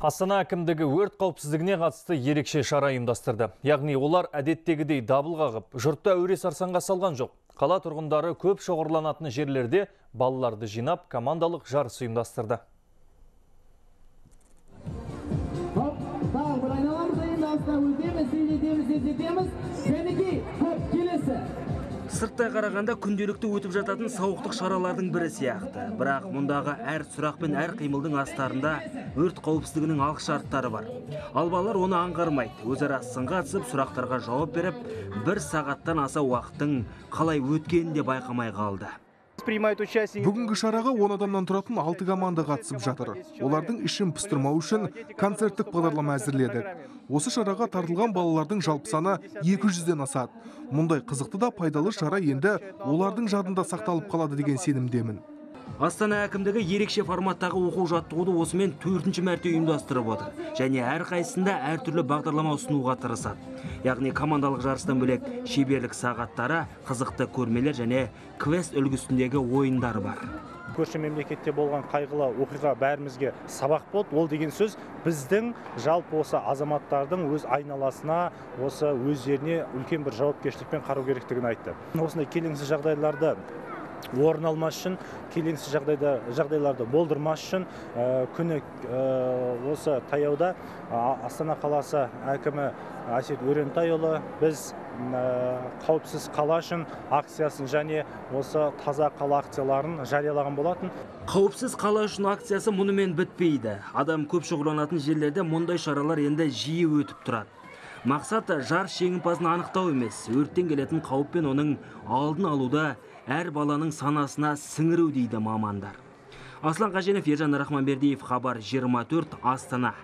Астана әкімдігі өрт қауіпсіздігіне қатысты ерекше шара ұйымдастырды. Яғни олар әдеттегідей дабыл қағып, жұртты әуре сарсаңға салған жоқ. Қала тұрғындары көп шоғырланатын жерлерде балаларды жинап, командалық жарыс ұйымдастырды. Сырттай қарағанда күнделікті өтіп жататын сауықтық шаралардың бірі сияқты. Бірақ мұндағы әр сұрақ пен әр қимылдың астарында өрт қауіпсіздігінің алғышарттары бар. Ал балалар оны аңғармайды. Өзара сынға түсіп сұрақтарға жауап беріп бір сағаттан аса уақыттың қалай өткенін де байқамай қалды. Бүгінгі шараға 10 адамнан тұратын 6 команда қатысып жатыр. Олардың ішін пыстырмау үшін концерттік бағдарлама әзірледік. Осы шараға тартылған балалардың жалпы саны 200-ден асады. Мұндай қызықты да пайдалы шара енді олардың жадында сақталып қалады деген сенімдемін. Астана әкімдігі ерекше форматтағы оқу жаттығуды осымен төртінші мәрте ұйымдастырып отыр. Және әрқайсысында әртүрлі бағдарлама ұсынуға тырысады. Яғни командалық жарыстан бөлек шеберлік сағаттары қызықты көрмелер және квест үлгісіндегі ойындар бар. Көрші мемлекетте болған қайғылы оқиға бәрімізге сабақ болды. Ол деген сөз біздің жалпы осы азаматтардың өз айналасына осы өздеріне үлкен бір жауапкершілікпен қарау керектігін айтты. Осындай келеңсіз жағдайларды орын алмас үшін келеңсіз жағдайда жағдайларды болдырмас үшін ә, күні ә, осы таяуда астана қаласы әкімі әсет өрентайұлы біз ә, қауіпсіз қала үшін акциясын және осы таза қала акцияларын жариялаған болатын. Қауіпсіз қала үшін акциясы мұнымен бітпейді. Адам көп шоғырланатын жерлерде мұндай шаралар енді жиі өтіп тұрады. Мақсат жарыс жеңімпазын анықтау емес. Өрттен келетін қауіп пен оның алдын алуда әр баланың санасына сіңіру дейді мамандар. Аслан қаженов ержан рахманбердиев хабар 24 астана.